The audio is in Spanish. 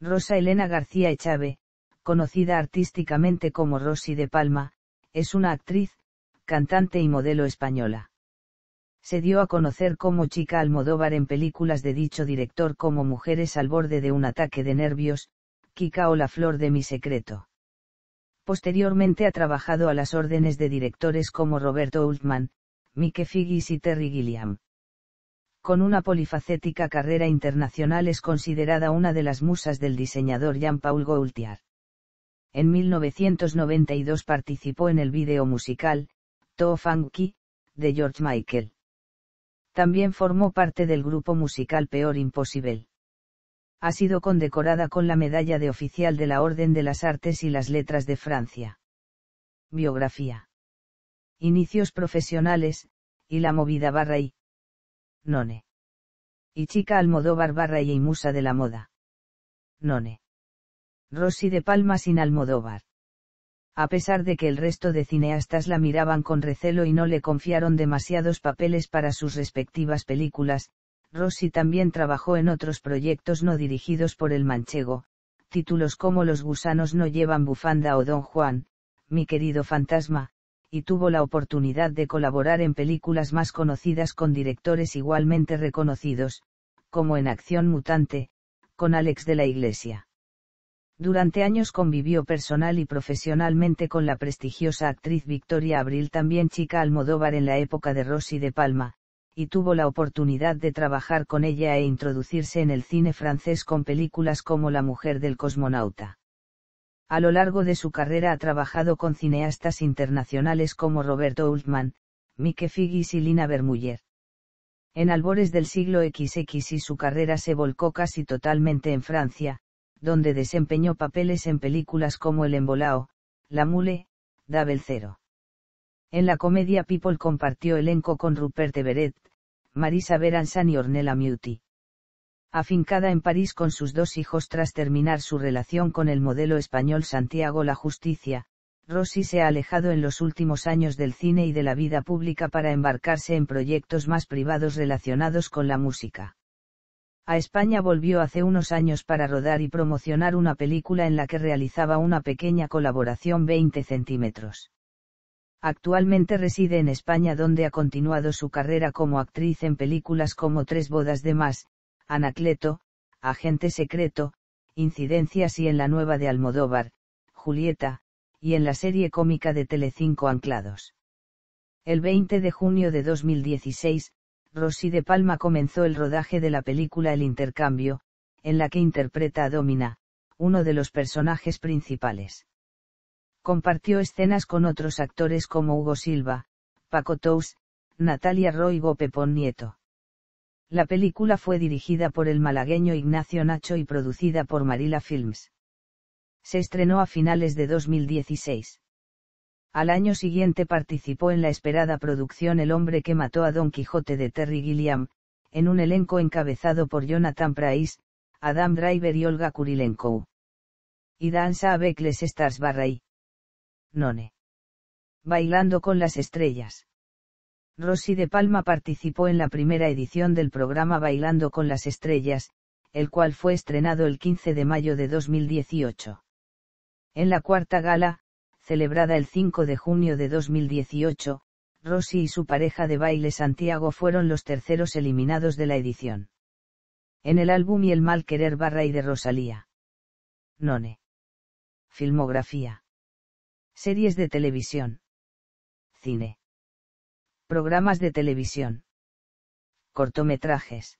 Rosa Elena García Echave, conocida artísticamente como Rosy de Palma, es una actriz, cantante y modelo española. Se dio a conocer como chica Almodóvar en películas de dicho director como Mujeres al borde de un ataque de nervios, Kika o La flor de mi secreto. Posteriormente ha trabajado a las órdenes de directores como Roberto Ultman, Mike Figgis y Terry Gilliam. Con una polifacética carrera internacional es considerada una de las musas del diseñador Jean-Paul Gaultier. En 1992 participó en el vídeo musical, To Funky, de George Michael. También formó parte del grupo musical Peor Impossible. Ha sido condecorada con la medalla de oficial de la Orden de las Artes y las Letras de Francia. Biografía. Inicios profesionales, y la movida barra y. None. Y chica Almodóvar barra y musa de la moda. None. Rosy de Palma sin Almodóvar a pesar de que el resto de cineastas la miraban con recelo y no le confiaron demasiados papeles para sus respectivas películas, Rossi también trabajó en otros proyectos no dirigidos por el manchego, títulos como Los gusanos no llevan bufanda o Don Juan, Mi querido fantasma, y tuvo la oportunidad de colaborar en películas más conocidas con directores igualmente reconocidos, como en Acción Mutante, con Alex de la Iglesia. Durante años convivió personal y profesionalmente con la prestigiosa actriz Victoria Abril también chica Almodóvar en la época de Rosy de Palma, y tuvo la oportunidad de trabajar con ella e introducirse en el cine francés con películas como La mujer del cosmonauta. A lo largo de su carrera ha trabajado con cineastas internacionales como Roberto Ultman, Mike Figgis y Lina Bermuller. En albores del siglo XX su carrera se volcó casi totalmente en Francia, donde desempeñó papeles en películas como El Embolao, La Mule, Double Zero. En la comedia People compartió elenco con Rupert Everett, Marisa Beranson y Ornella Muti. Afincada en París con sus dos hijos tras terminar su relación con el modelo español Santiago La Justicia, Rossi se ha alejado en los últimos años del cine y de la vida pública para embarcarse en proyectos más privados relacionados con la música. A España volvió hace unos años para rodar y promocionar una película en la que realizaba una pequeña colaboración 20 centímetros. Actualmente reside en España donde ha continuado su carrera como actriz en películas como Tres bodas de más, Anacleto, Agente secreto, Incidencias y en la nueva de Almodóvar, Julieta, y en la serie cómica de Telecinco Anclados. El 20 de junio de 2016, Rosy de Palma comenzó el rodaje de la película El Intercambio, en la que interpreta a Domina, uno de los personajes principales. Compartió escenas con otros actores como Hugo Silva, Paco Tous, Natalia Roy Pepón Nieto. La película fue dirigida por el malagueño Ignacio Nacho y producida por Marila Films. Se estrenó a finales de 2016. Al año siguiente participó en la esperada producción El hombre que mató a Don Quijote de Terry Gilliam, en un elenco encabezado por Jonathan Price, Adam Driver y Olga Kurilenko. Y danza a les Stars Barray. None. Bailando con las estrellas. Rosy de Palma participó en la primera edición del programa Bailando con las Estrellas, el cual fue estrenado el 15 de mayo de 2018. En la cuarta gala, celebrada el 5 de junio de 2018, Rossi y su pareja de baile Santiago fueron los terceros eliminados de la edición. En el álbum Y el mal querer barra y de Rosalía. None. Filmografía. Series de televisión. Cine. Programas de televisión. Cortometrajes.